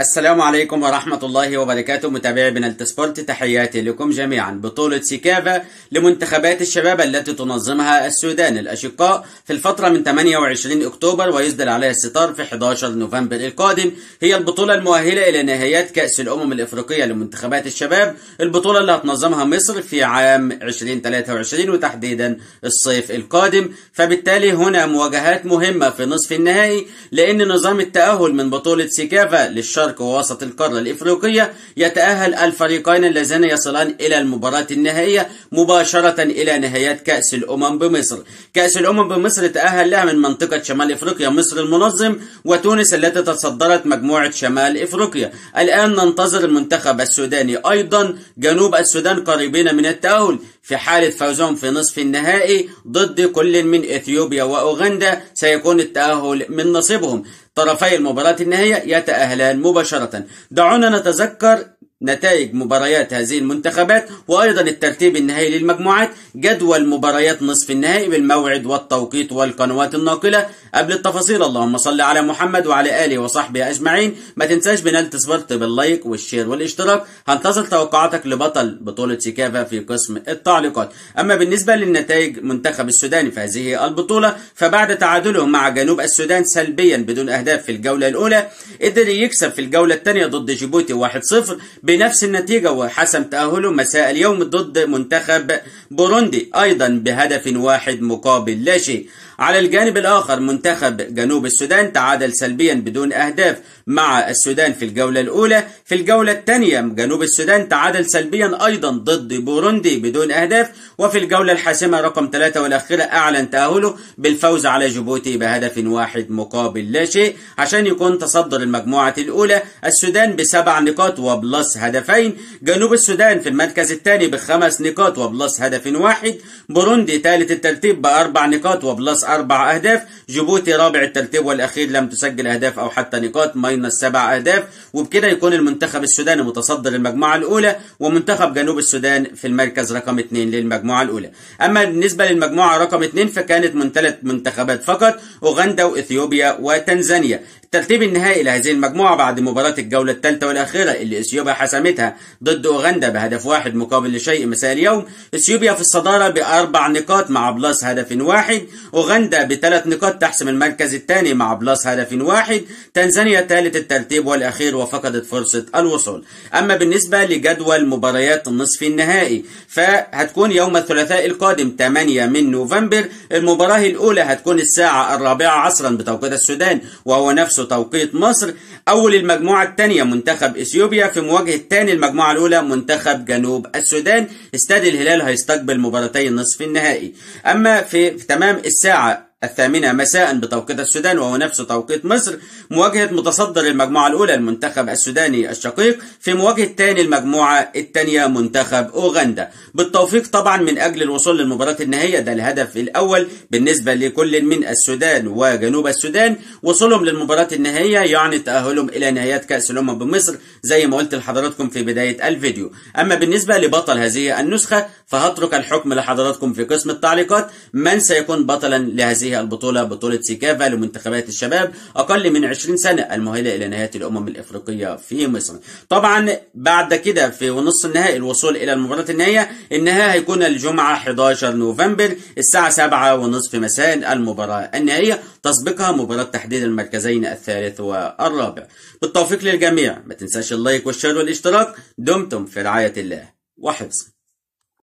السلام عليكم ورحمة الله وبركاته متابعي بنالتي سبورت تحياتي لكم جميعا. بطولة سيكافا لمنتخبات الشباب التي تنظمها السودان. الأشقاء في الفترة من 28 أكتوبر ويسدل عليها الستار في 11 نوفمبر القادم هي البطولة المؤهلة إلى نهايات كأس الأمم الإفريقية لمنتخبات الشباب. البطولة اللي هتنظمها مصر في عام 2023 وتحديدا الصيف القادم. فبالتالي هنا مواجهات مهمة في نصف النهائي لأن نظام التأهل من بطولة سيكافا للشرق الشرق ووسط القارة الإفريقية يتأهل الفريقين اللذان يصلان إلى المباراة النهائية مباشرة إلى نهايات كأس الأمم بمصر. كأس الأمم بمصر تأهل لها من منطقة شمال إفريقيا مصر المنظم وتونس التي تصدرت مجموعة شمال إفريقيا. الآن ننتظر المنتخب السوداني أيضا. جنوب السودان قريبين من التأهل. في حالة فوزهم في نصف النهائي ضد كل من إثيوبيا وأوغندا سيكون التأهل من نصيبهم. طرفي المباراة النهائية يتأهلان مباشرة. دعونا نتذكر نتائج مباريات هذه المنتخبات وأيضا الترتيب النهائي للمجموعات جدول مباريات نصف النهائي بالموعد والتوقيت والقنوات الناقلة. قبل التفاصيل اللهم صل على محمد وعلى آله وصحبه أجمعين. ما تنساش بنالت سبورت بال like وال share والاشتراك. هنتظر توقعاتك لبطل بطولة سيكافا في قسم التعليقات. أما بالنسبة للنتائج منتخب السوداني في هذه البطولة فبعد تعادلهم مع جنوب السودان سلبيا بدون أهداف في الجولة الأولى قدر يكسب في الجولة الثانية ضد جيبوتي 1-0 بنفس النتيجة وحسم تأهله مساء اليوم ضد منتخب بوروندي أيضا بهدف واحد مقابل لا شيء. على الجانب الآخر منتخب جنوب السودان تعادل سلبيا بدون أهداف مع السودان في الجولة الأولى. في الجولة الثانية جنوب السودان تعادل سلبيا أيضا ضد بوروندي بدون أهداف. وفي الجولة الحاسمة رقم ثلاثة والأخيرة أعلن تأهله بالفوز على جيبوتي بهدف واحد مقابل لا شيء. عشان يكون تصدر المجموعة الأولى السودان بسبع نقاط و plus هدفين. جنوب السودان في المركز الثاني بخمس نقاط و plus هدف واحد. بوروندي ثالث الترتيب بأربع نقاط و plus أربع أهداف. جيبوتي رابع الترتيب والأخير لم تسجل أهداف أو حتى نقاط minus سبع أهداف. وبكده يكون المنتخب السوداني متصدر المجموعة الأولى ومنتخب جنوب السودان في المركز رقم اثنين للمجموعة الأولى. أما بالنسبة للمجموعة رقم اثنين فكانت من ثلاث منتخبات فقط أوغندا وإثيوبيا وتنزانيا. الترتيب النهائي لهذه المجموعة بعد مباراة الجولة الثالثة والأخيرة اللي إثيوبيا حسمتها ضد أوغندا بهدف واحد مقابل لا شيء مساء اليوم. إثيوبيا في الصدارة بأربع نقاط مع plus هدف واحد. أوغندا بثلاث نقاط تحسم المركز الثاني مع plus هدف واحد. تنزانيا ثالث الترتيب والأخير وفقدت فرصة الوصول. أما بالنسبة لجدول مباريات النصف النهائي فهتكون يوم الثلاثاء القادم 8 من نوفمبر. المباراة الأولى هتكون الساعة الرابعة عصرا بتوقيت السودان وهو نفسه توقيت مصر. أول المجموعة الثانية منتخب إثيوبيا في مواجهة ثاني المجموعة الأولى منتخب جنوب السودان. استاد الهلال هيستقبل مباراتي النصف النهائي. أما في, تمام الساعة الثامنة مساء بتوقيت السودان وهو نفس توقيت مصر مواجهة متصدر المجموعة الأولى المنتخب السوداني الشقيق في مواجهة ثاني المجموعة الثانية منتخب أوغندا. بالتوفيق طبعا من أجل الوصول للمباراة النهائية ده الهدف الأول بالنسبة لكل من السودان وجنوب السودان. وصولهم للمباراة النهائية يعني تأهلهم إلى نهايات كأس الأمم بمصر زي ما قلت لحضراتكم في بداية الفيديو. أما بالنسبة لبطل هذه النسخة فهترك الحكم لحضراتكم في قسم التعليقات من سيكون بطلا لهذه هذه البطولة بطولة سيكافا لمنتخبات الشباب أقل من 20 سنة المؤهلة إلى نهاية الأمم الإفريقية في مصر. طبعا بعد كده في نص النهائي الوصول إلى المباراة النهائية النهائي هيكون الجمعة 11 نوفمبر الساعة 7 ونصف مساء المباراة النهائية تسبقها مباراة تحديد المركزين الثالث والرابع. بالتوفيق للجميع ما تنساش اللايك والشير والاشتراك دمتم في رعاية الله وحفظه.